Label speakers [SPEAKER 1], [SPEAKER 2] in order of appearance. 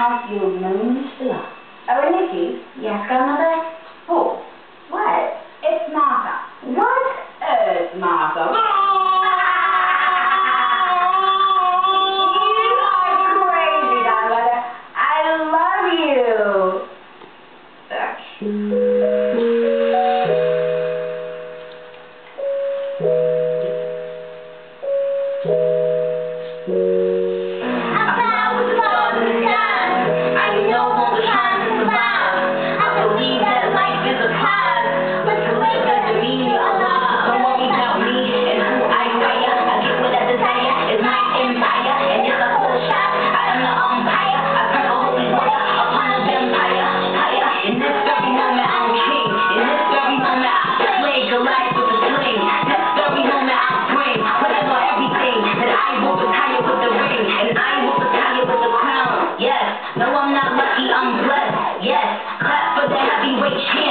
[SPEAKER 1] have your moments for love. Oh, Nikki? Yes, grandmother? Oh, what? It's Martha. What is Martha? you are crazy. I love you. Okay.
[SPEAKER 2] witch